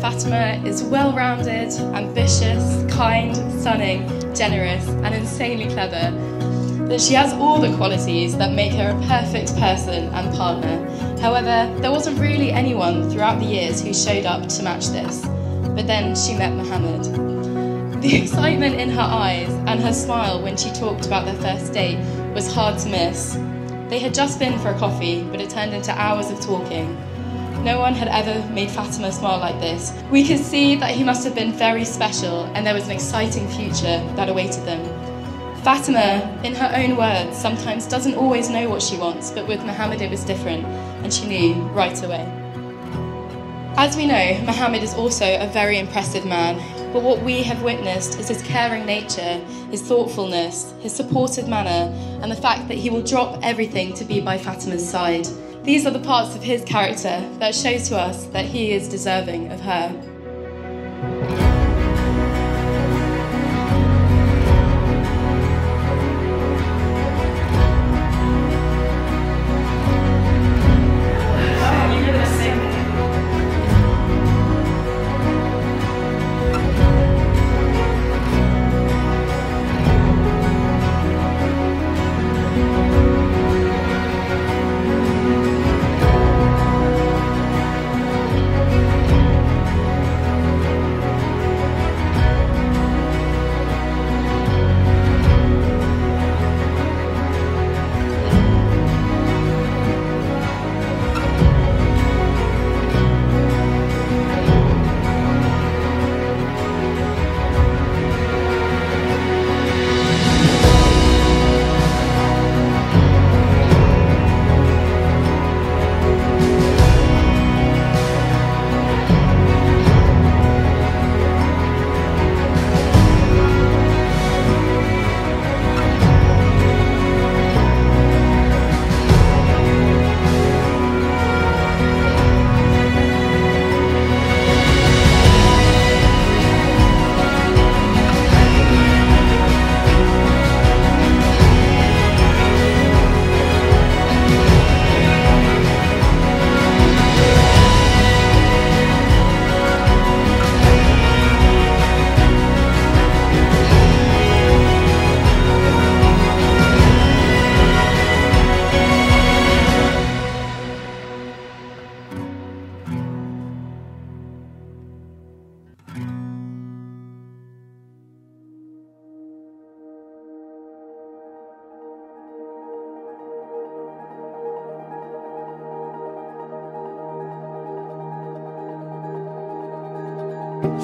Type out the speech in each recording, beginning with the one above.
Fatima is well rounded, ambitious, kind, stunning, generous, and insanely clever. That she has all the qualities that make her a perfect person and partner. However, there wasn't really anyone throughout the years who showed up to match this. But then she met Mohamed. The excitement in her eyes and her smile when she talked about their first date was hard to miss. They had just been for a coffee, but it turned into hours of talking. No one had ever made Fatima smile like this. We could see that he must have been very special and there was an exciting future that awaited them. Fatima, in her own words, sometimes doesn't always know what she wants, but with Mohamed it was different, and she knew right away. As we know, Mohamed is also a very impressive man, but what we have witnessed is his caring nature, his thoughtfulness, his supportive manner, and the fact that he will drop everything to be by Fatima's side. These are the parts of his character that show to us that he is deserving of her.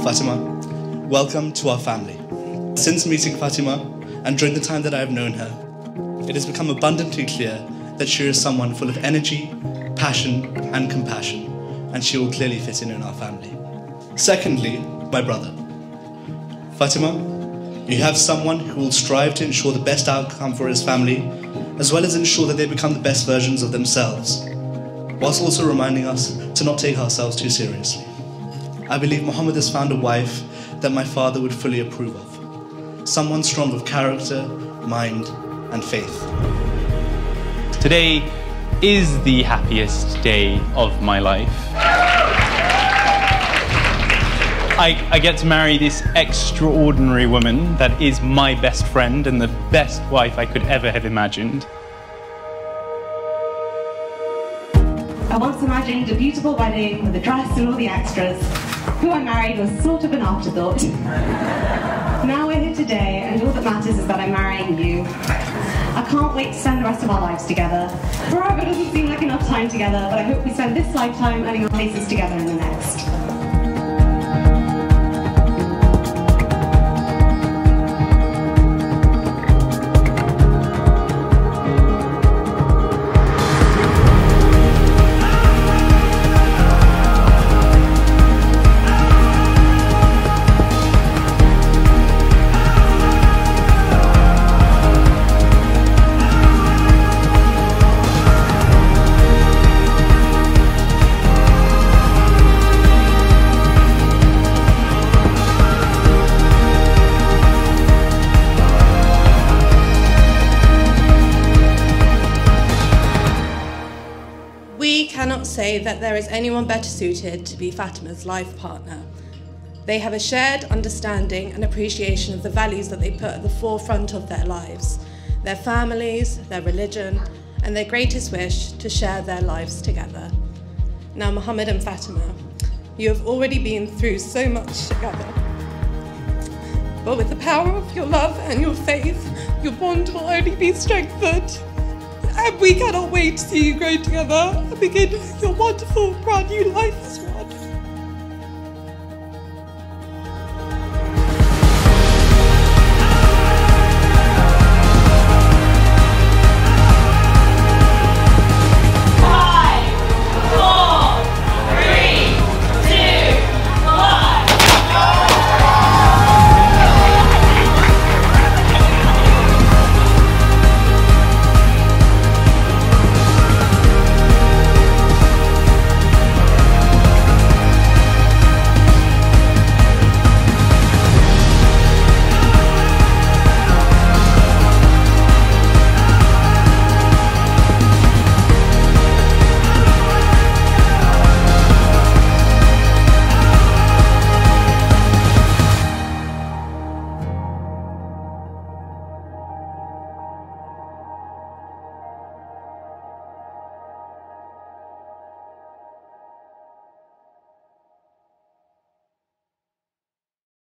Fatima, welcome to our family. Since meeting Fatima and during the time that I have known her, it has become abundantly clear that she is someone full of energy, passion, and compassion, and she will clearly fit in in our family. Secondly, my brother. Fatima, you have someone who will strive to ensure the best outcome for his family, as well as ensure that they become the best versions of themselves, whilst also reminding us to not take ourselves too seriously. I believe Mohamed has found a wife that my father would fully approve of. Someone strong of character, mind, and faith. Today is the happiest day of my life. I, I, get to marry this extraordinary woman that is my best friend and the best wife I could ever have imagined. I once imagined a beautiful wedding with a dress and all the extras. Who I married was sort of an afterthought. now we're here today, and all that matters is that I'm marrying you. I can't wait to spend the rest of our lives together. Forever doesn't seem like enough time together, but I hope we spend this lifetime earning our places together in the next. Say that there is anyone better suited to be Fatima's life partner. They have a shared understanding and appreciation of the values that they put at the forefront of their lives their families, their religion, and their greatest wish to share their lives together. Now, Mohamed and Fatima, you have already been through so much together. But with the power of your love and your faith, your bond will only be strengthened. And we cannot wait to see you grow together and begin your wonderful brand new life as well.